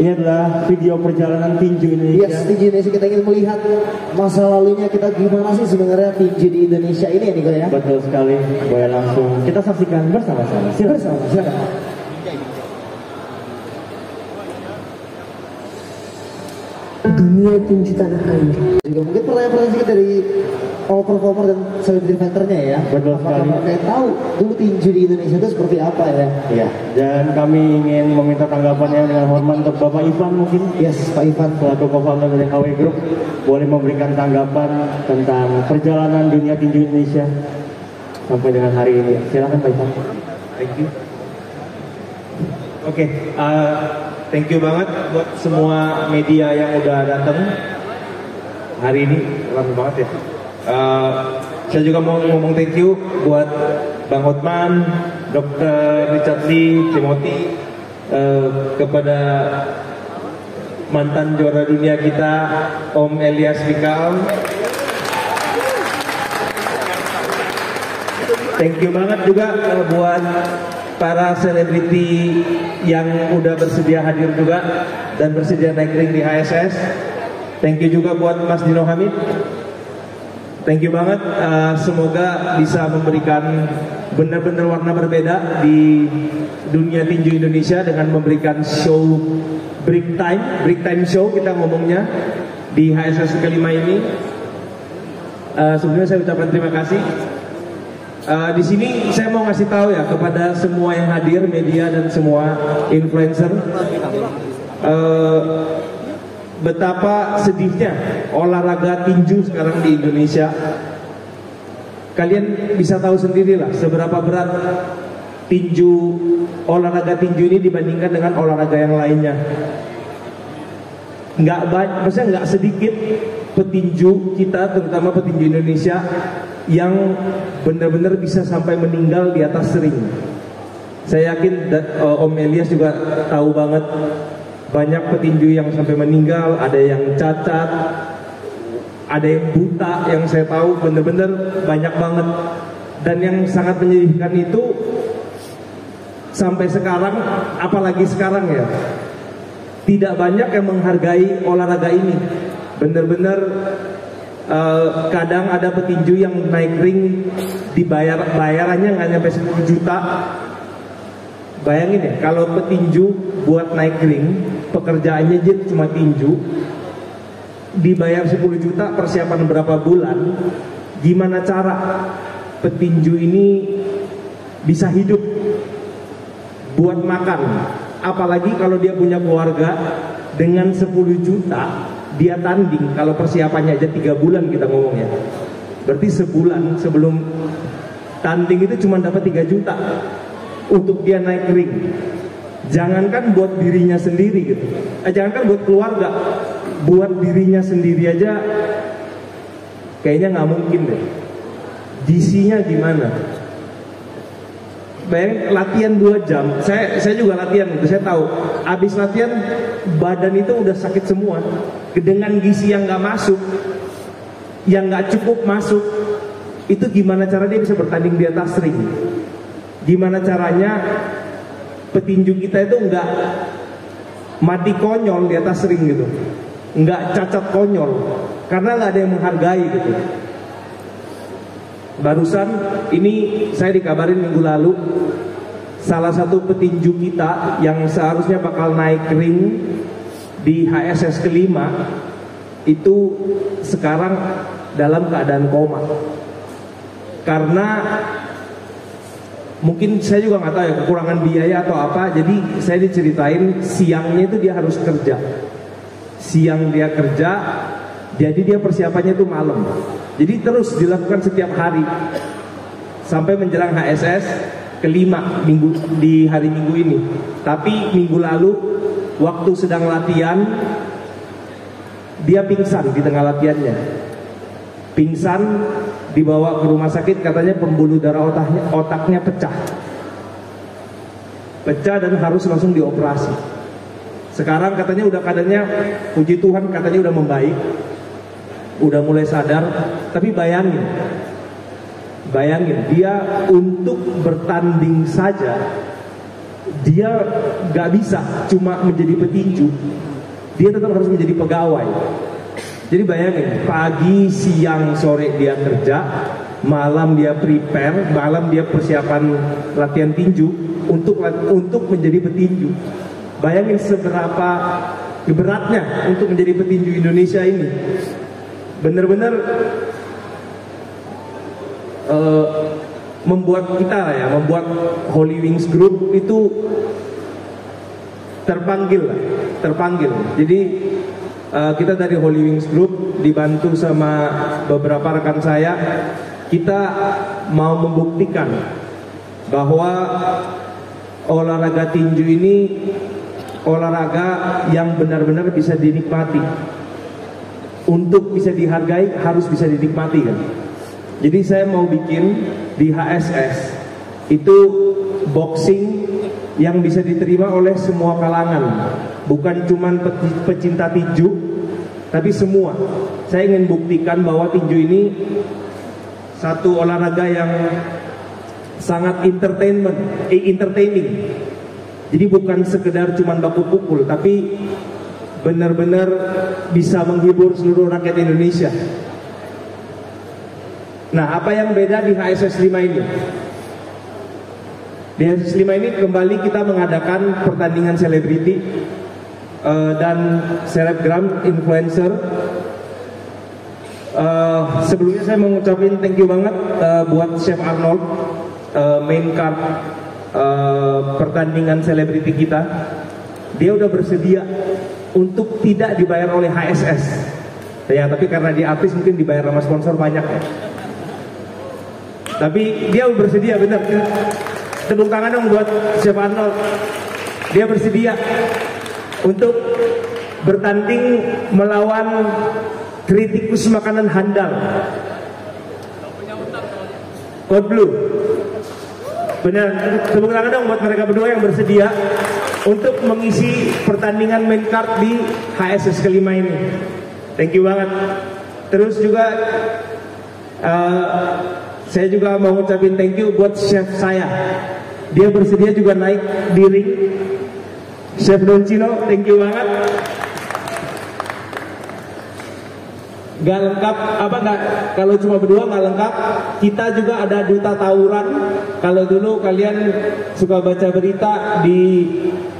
Ini adalah video perjalanan tinju Indonesia. Yes, tinju Indonesia kita ingin melihat masa lalunya kita gimana sih sebenarnya tinju di Indonesia ini ya Niko ya. Betul sekali. Boleh langsung kita saksikan bersama-sama. Silakan. Bersama, silakan. dunia tinju tanah air. Juga mungkin pertanyaan-pertanyaan sedikit dari all performer dan celebrity fighternya ya. Betul Apakah sekali. mereka tahu dulu tinju di Indonesia itu seperti apa ya? Ya, dan kami ingin meminta tanggapannya dengan hormat untuk Bapak Ivan mungkin. Yes, Pak Ivan. Selaku co-founder dari HW Group, boleh memberikan tanggapan tentang perjalanan dunia tinju Indonesia sampai dengan hari ini. Silakan Pak Ivan. Thank you. Oke, uh, thank you banget buat semua media yang udah datang hari ini. Lama banget ya. Uh, saya juga mau ngomong thank you buat Bang Hotman, Dr. Richard Lee, Timothy, uh, kepada mantan juara dunia kita, Om Elias Fikal, Thank you banget juga buat para selebriti yang udah bersedia hadir juga dan bersedia naik ring di HSS. Thank you juga buat Mas Dino Hamid. Thank you banget. uh, semoga bisa memberikan benar-benar warna berbeda di dunia tinju Indonesia dengan memberikan show break time, break time show kita ngomongnya di HSS kelima ini. Uh, sebelumnya saya ucapkan terima kasih Uh, di sini saya mau ngasih tahu ya kepada semua yang hadir, media dan semua influencer, uh, betapa sedihnya olahraga tinju sekarang di Indonesia. Kalian bisa tahu sendirilah seberapa berat tinju olahraga tinju ini dibandingkan dengan olahraga yang lainnya. Nggak banyak, maksudnya nggak sedikit petinju kita, terutama petinju Indonesia yang benar-benar bisa sampai meninggal di atas ring. Saya yakin da- uh, Om Elias juga tahu banget banyak petinju yang sampai meninggal, ada yang cacat, ada yang buta, yang saya tahu benar-benar banyak banget. Dan yang sangat menyedihkan itu sampai sekarang, apalagi sekarang ya, tidak banyak yang menghargai olahraga ini. Benar-benar eh, kadang ada petinju yang naik ring dibayar bayarannya nggak nyampe 10 juta. Bayangin ya, kalau petinju buat naik ring, pekerjaannya aja cuma tinju, dibayar 10 juta persiapan berapa bulan, gimana cara petinju ini bisa hidup buat makan? Apalagi kalau dia punya keluarga dengan 10 juta dia tanding kalau persiapannya aja tiga bulan kita ngomongnya berarti sebulan sebelum tanding itu cuma dapat 3 juta untuk dia naik ring jangankan buat dirinya sendiri gitu eh, jangankan buat keluarga buat dirinya sendiri aja kayaknya nggak mungkin deh GC-nya gimana Bayangin latihan 2 jam. Saya saya juga latihan, gitu. saya tahu. Abis latihan badan itu udah sakit semua. Dengan gizi yang nggak masuk, yang nggak cukup masuk, itu gimana cara dia bisa bertanding di atas ring? Gimana caranya petinju kita itu nggak mati konyol di atas ring gitu, nggak cacat konyol, karena nggak ada yang menghargai gitu. Barusan ini saya dikabarin minggu lalu salah satu petinju kita yang seharusnya bakal naik ring di HSS kelima itu sekarang dalam keadaan koma karena mungkin saya juga nggak tahu ya kekurangan biaya atau apa jadi saya diceritain siangnya itu dia harus kerja siang dia kerja jadi dia persiapannya itu malam jadi terus dilakukan setiap hari sampai menjelang HSS kelima minggu di hari minggu ini. Tapi minggu lalu waktu sedang latihan dia pingsan di tengah latihannya. Pingsan dibawa ke rumah sakit katanya pembuluh darah otaknya otaknya pecah. Pecah dan harus langsung dioperasi. Sekarang katanya udah keadaannya puji Tuhan katanya udah membaik udah mulai sadar tapi bayangin bayangin dia untuk bertanding saja dia nggak bisa cuma menjadi petinju, dia tetap harus menjadi pegawai. Jadi bayangin, pagi, siang, sore dia kerja, malam dia prepare, malam dia persiapan latihan tinju untuk untuk menjadi petinju. Bayangin seberapa beratnya untuk menjadi petinju Indonesia ini. Benar-benar eh, membuat kita lah ya, membuat Holy Wings Group itu terpanggil lah, terpanggil. Jadi uh, kita dari Holy Wings Group dibantu sama beberapa rekan saya, kita mau membuktikan bahwa olahraga tinju ini olahraga yang benar-benar bisa dinikmati. Untuk bisa dihargai harus bisa dinikmati kan. Jadi saya mau bikin di HSS itu boxing yang bisa diterima oleh semua kalangan, bukan cuma pecinta tinju, tapi semua. Saya ingin buktikan bahwa tinju ini satu olahraga yang sangat entertainment, eh, entertaining. Jadi bukan sekedar cuma baku pukul, tapi benar-benar bisa menghibur seluruh rakyat Indonesia. Nah, apa yang beda di HSS 5 ini? Di HSS 5 ini kembali kita mengadakan pertandingan selebriti uh, dan selebgram influencer. Uh, sebelumnya saya mau thank you banget uh, buat Chef Arnold uh, main card uh, pertandingan selebriti kita. Dia udah bersedia untuk tidak dibayar oleh HSS. Ya, tapi karena dia artis mungkin dibayar sama sponsor banyak ya. Tapi dia bersedia benar. Tepuk tangan dong buat Chef Arnold. Dia bersedia untuk bertanding melawan kritikus makanan handal. Code Blue. Benar, tepuk tangan dong buat mereka berdua yang bersedia untuk mengisi pertandingan main card di HSS kelima ini. Thank you banget. Terus juga uh, saya juga mau ngucapin thank you buat chef saya. Dia bersedia juga naik di ring. Chef Doncino, thank you banget. Gak lengkap, apa enggak, kalau cuma berdua nggak lengkap. Kita juga ada duta tawuran. Kalau dulu kalian suka baca berita di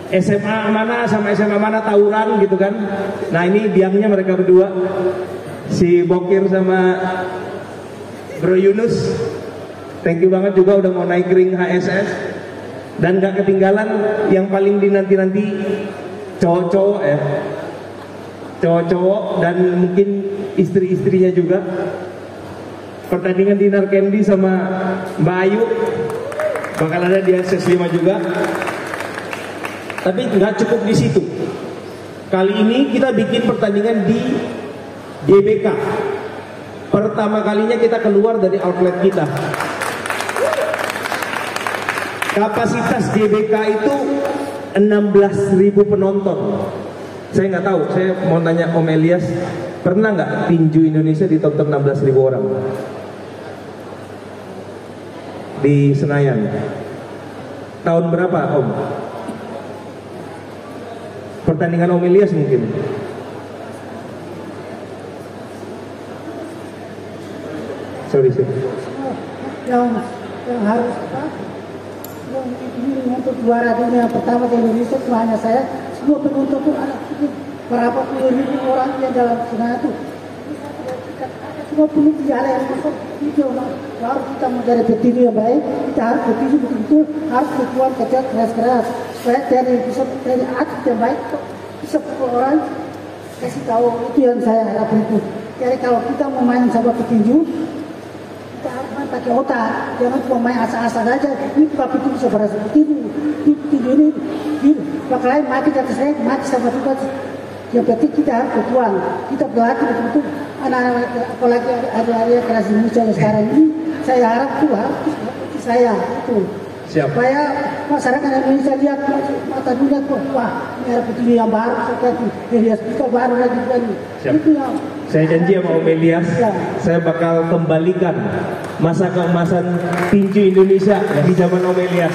SMA mana sama SMA mana tawuran gitu kan. Nah ini biangnya mereka berdua. Si Bokir sama Bro Yunus, thank you banget juga udah mau naik ring HSS dan gak ketinggalan yang paling dinanti-nanti cowok-cowok ya. Cowok-cowok dan mungkin istri-istrinya juga. Pertandingan Dinar Candy sama Mbak Ayu. Bakal ada di HSS 5 juga. Tapi nggak cukup di situ. Kali ini kita bikin pertandingan di GBK Pertama kalinya kita keluar dari outlet kita. Kapasitas GBK itu 16.000 penonton. Saya nggak tahu, saya mau tanya Om Elias, pernah nggak tinju Indonesia ditonton 16.000 orang? Di Senayan. Tahun berapa Om? Pertandingan Om Elias mungkin? sorry sorry yang yang harus ini juara dunia pertama di Indonesia itu hanya saya. Semua penonton pun ada. Berapa puluh ribu orang yang dalam sana itu. Semua punya tidak yang masuk. Itu harus kita mencari petinju yang baik. Kita harus petinju betul-betul. Harus berjuang kerja keras-keras. Supaya dari bisa dari atlet yang baik. Bisa orang. Kasih tahu itu yang saya harapkan itu. Jadi kalau kita mau main sama petinju kita main pakai otak. Jangan cuma main asal-asal aja. Ini tapi itu berasa seperti itu itu ini ini. Maka lain mati kata saya mati sama juga yang penting kita harus berjuang. Kita berlatih betul-betul. Anak-anak apalagi ada-ada kelas Indonesia yang sekarang ini saya harap itu harus saya itu. Siap. supaya masyarakat Indonesia lihat mata dunia tuh wah ada petinju yang baru seperti Elias Pito baru lagi kan Siap. itu yang Saya janji sama Om Elias, Ya. saya bakal kembalikan masa keemasan tinju Indonesia di zaman Om Elias.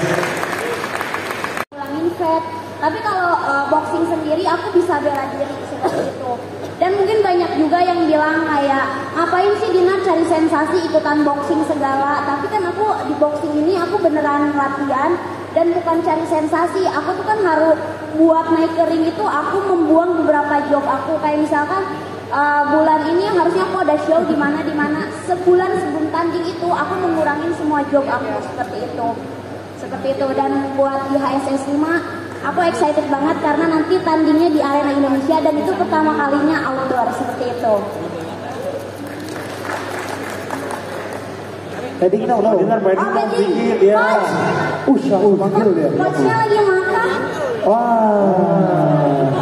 ulangin basket. Tapi kalau uh, boxing sendiri aku bisa bela diri seperti itu. Dan mungkin banyak juga yang bilang kayak ngapain sih Dinar cari sensasi ikutan boxing segala. Tapi kan aku di boxing ini aku beneran latihan dan bukan cari sensasi. Aku tuh kan harus buat naik ke ring itu aku membuang beberapa job aku kayak misalkan uh, bulan ini harusnya aku ada show di mana di mana sebulan sebelum tanding itu aku mengurangin semua job aku seperti itu seperti itu dan buat di HSS 5 aku excited banget karena nanti tandingnya di arena Indonesia dan itu pertama kalinya outdoor seperti itu Heading no, no. Dinar main Oh, dong Bedding. dikit ya. Coach. Uh, manggil dia. coachnya lagi makan Wah.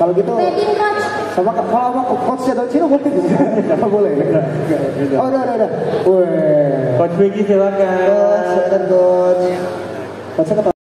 Kalau gitu coach sama kalau sama coachnya Don Cino boleh nggak boleh. Oh udah udah udah. Weh. Coach Becky silakan. Coach, silakan coach. Coachnya.